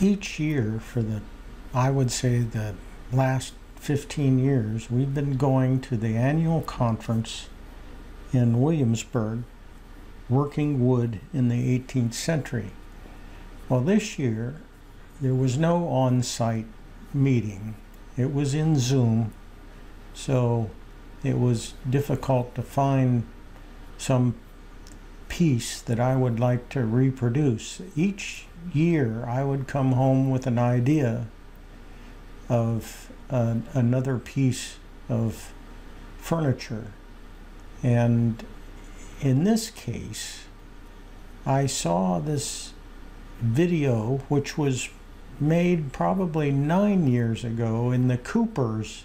each year for the, I would say the last 15 years, we've been going to the annual conference in Williamsburg, working wood in the 18th century. Well, this year, there was no on site meeting, it was in Zoom, so it was difficult to find some piece that I would like to reproduce. Each year, I would come home with an idea of uh, another piece of furniture. And in this case, I saw this video, which was made probably nine years ago in the Cooper's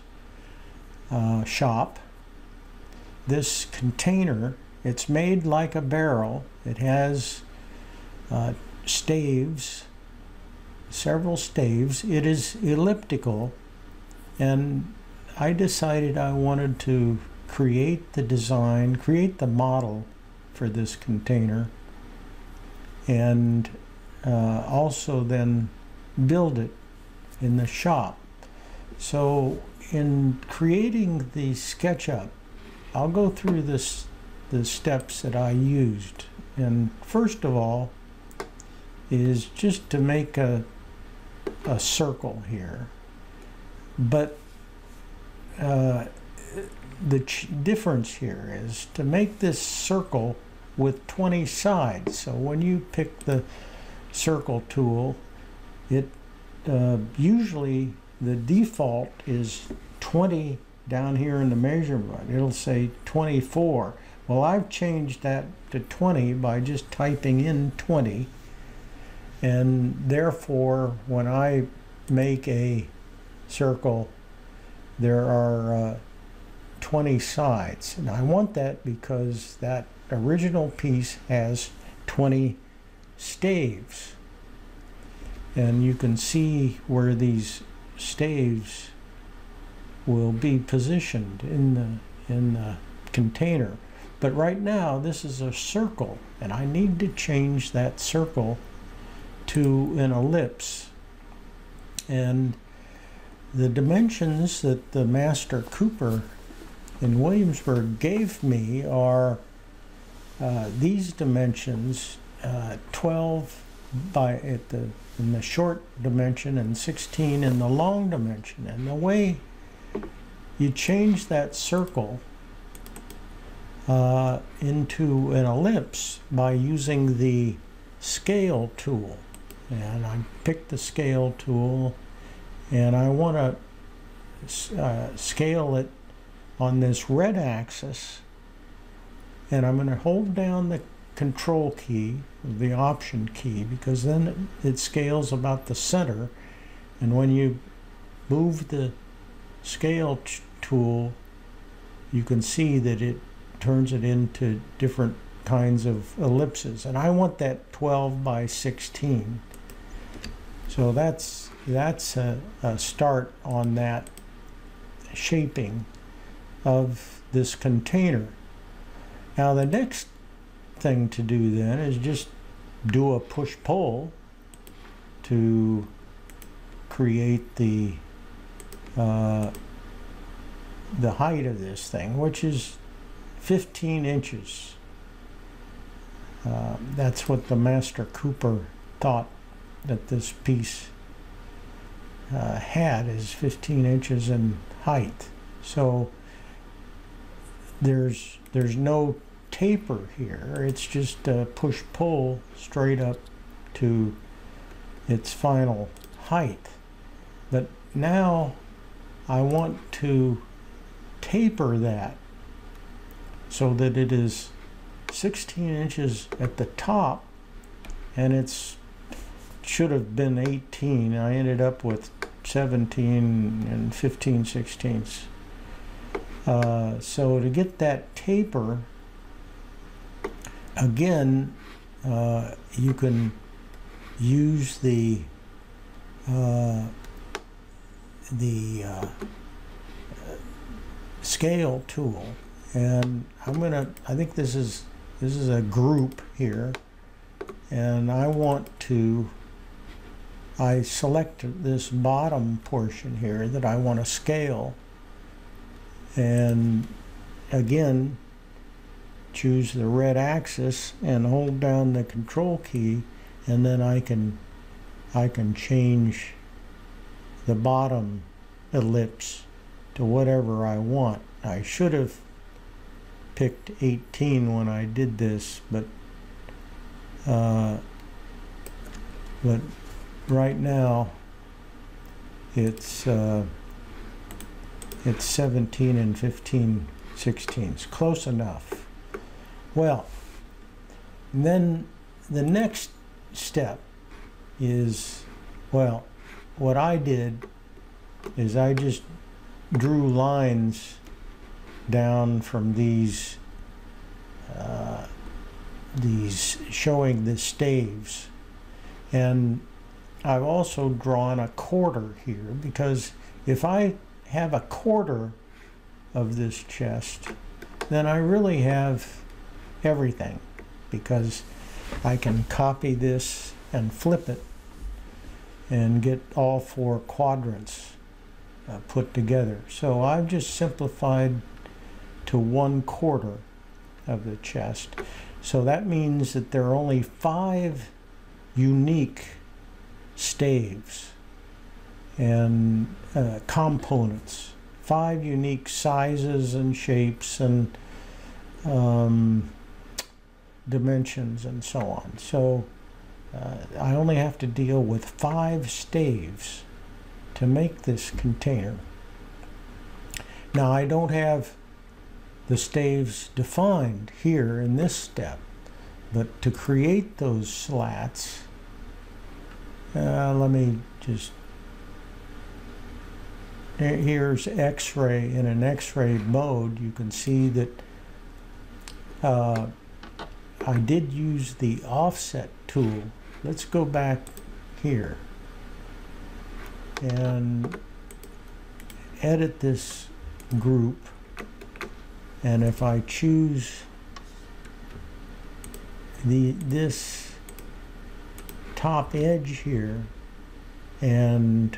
uh, shop. This container, it's made like a barrel. It has uh, staves, several staves. It is elliptical, and I decided I wanted to create the design, create the model for this container, and uh, also then build it in the shop. So in creating the SketchUp, I'll go through this the steps that I used. And first of all is just to make a, a circle here. But uh, the difference here is to make this circle with 20 sides. So when you pick the circle tool, it uh, usually the default is 20 down here in the measurement. It'll say 24. Well, I've changed that to 20 by just typing in 20. And therefore, when I make a circle, there are uh, 20 sides. And I want that because that original piece has 20 staves and you can see where these staves will be positioned in the in the container but right now this is a circle and I need to change that circle to an ellipse and the dimensions that the master Cooper in Williamsburg gave me are uh, these dimensions uh, 12 by at the in the short dimension and 16 in the long dimension. And the way you change that circle uh, into an ellipse by using the scale tool. And I pick the scale tool and I want to uh, scale it on this red axis and I'm going to hold down the control key, the option key, because then it scales about the center. And when you move the scale tool, you can see that it turns it into different kinds of ellipses. And I want that 12 by 16. So that's, that's a, a start on that shaping of this container. Now the next thing to do then is just do a push-pull to create the uh, the height of this thing, which is 15 inches. Uh, that's what the Master Cooper thought that this piece uh, had is 15 inches in height. So there's there's no taper here. It's just a push-pull straight up to its final height. But now I want to taper that so that it is 16 inches at the top and it's should have been 18 I ended up with 17 and 15 sixteenths. Uh, so to get that taper again, uh, you can use the uh, the uh, scale tool, and I'm gonna. I think this is this is a group here, and I want to I select this bottom portion here that I want to scale and again choose the red axis and hold down the control key and then I can I can change the bottom ellipse to whatever I want. I should have picked 18 when I did this, but uh, but right now it's uh, it's 17 and 15 sixteenths, close enough. Well, then the next step is, well, what I did is I just drew lines down from these uh, these showing the staves and I've also drawn a quarter here because if I have a quarter of this chest then I really have everything because I can copy this and flip it and get all four quadrants uh, put together. So I've just simplified to one quarter of the chest. So that means that there are only five unique staves and uh, components, five unique sizes and shapes and um, dimensions and so on. So uh, I only have to deal with five staves to make this container. Now I don't have the staves defined here in this step, but to create those slats, uh, let me just, here's x-ray in an x-ray mode, you can see that uh, I did use the offset tool. Let's go back here and edit this group and if I choose the this top edge here and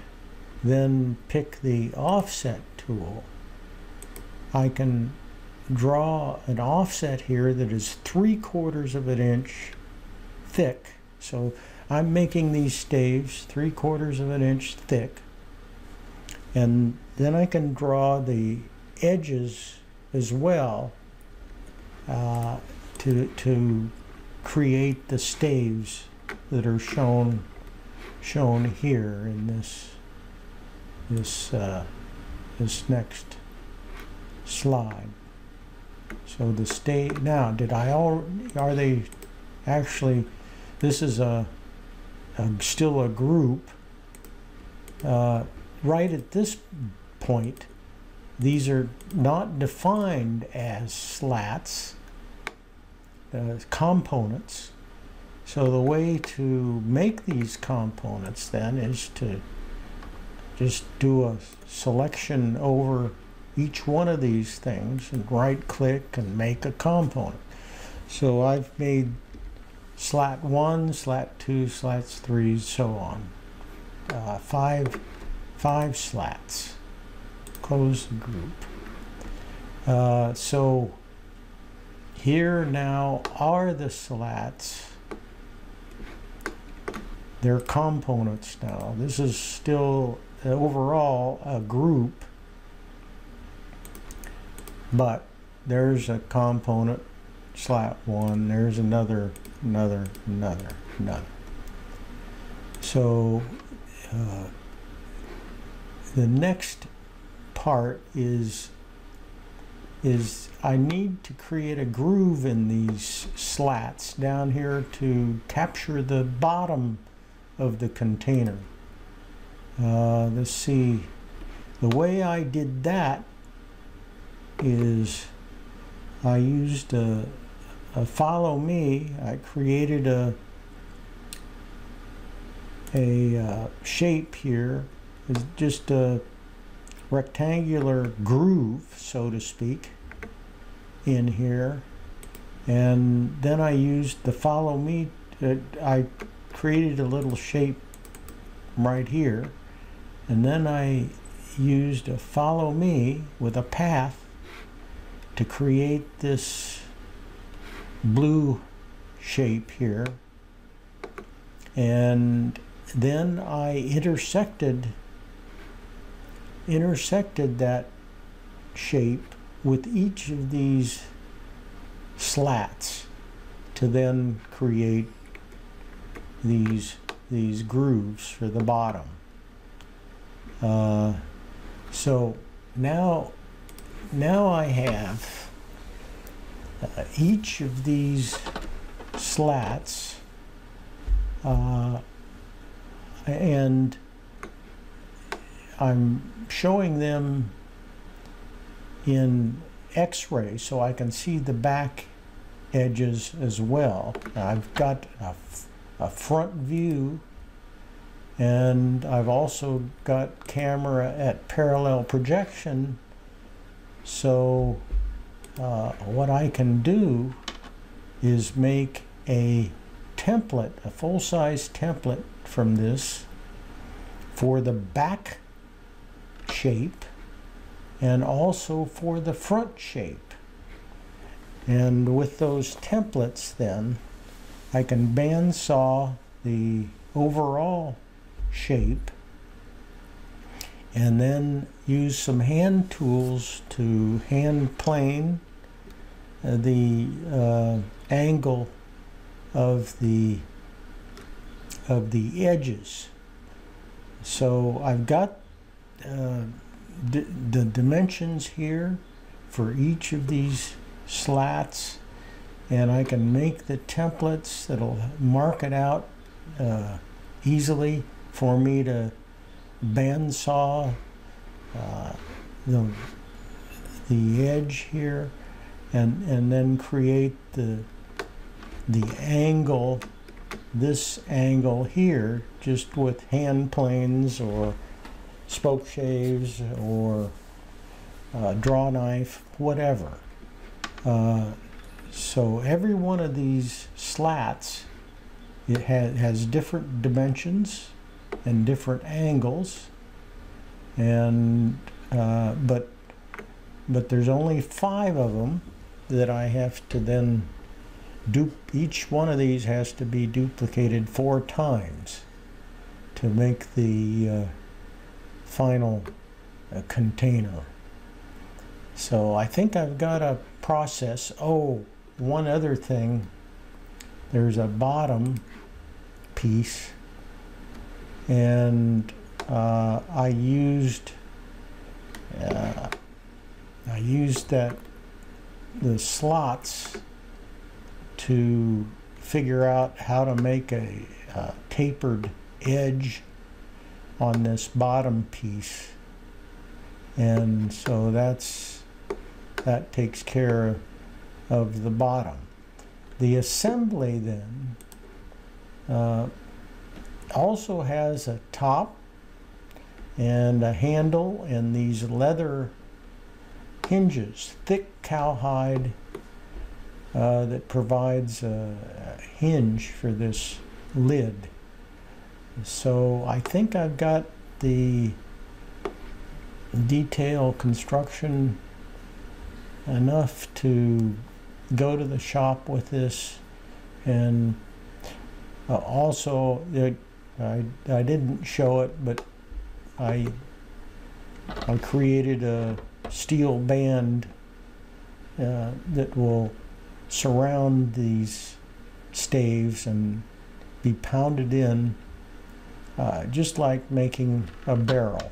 then pick the offset tool I can draw an offset here that is three quarters of an inch thick. So I'm making these staves three quarters of an inch thick. And then I can draw the edges as well uh, to, to create the staves that are shown shown here in this this uh, this next slide. So the state, now, did I all, are they actually, this is a, a still a group. Uh, right at this point, these are not defined as slats, uh, components. So the way to make these components then is to just do a selection over each one of these things and right click and make a component. So I've made slat 1, slat 2, slats 3, so on. Uh, five, five slats. Close the group. Uh, so here now are the slats. They're components now. This is still uh, overall a group but there's a component slat one there's another another another another so uh, the next part is is I need to create a groove in these slats down here to capture the bottom of the container. Uh, let's see. The way I did that is I used a, a follow me. I created a a uh, shape here. It's just a rectangular groove, so to speak, in here. And then I used the follow me. To, I created a little shape right here. And then I used a follow me with a path to create this blue shape here. And then I intersected intersected that shape with each of these slats to then create these these grooves for the bottom. Uh, so now now I have uh, each of these slats uh, and I'm showing them in x-ray so I can see the back edges as well. I've got a, a front view and I've also got camera at parallel projection so uh, what I can do is make a template, a full-size template from this for the back shape and also for the front shape. And with those templates then, I can bandsaw the overall shape and then use some hand tools to hand plane uh, the uh, angle of the of the edges so I've got uh, the dimensions here for each of these slats and I can make the templates that'll mark it out uh, easily for me to bandsaw uh, the, the edge here and, and then create the, the angle, this angle here, just with hand planes or spoke shaves or uh, draw knife, whatever. Uh, so every one of these slats it ha has different dimensions and different angles and uh, but but there's only five of them that I have to then do each one of these has to be duplicated four times to make the uh, final uh, container. So I think I've got a process oh one other thing. There's a bottom piece and uh, I used uh, I used that the slots to figure out how to make a, a tapered edge on this bottom piece and so that's that takes care of the bottom the assembly then uh, also has a top and a handle and these leather hinges, thick cowhide uh, that provides a hinge for this lid. So I think I've got the detail construction enough to go to the shop with this. And uh, also it, I, I didn't show it but I I created a steel band uh, that will surround these staves and be pounded in uh, just like making a barrel.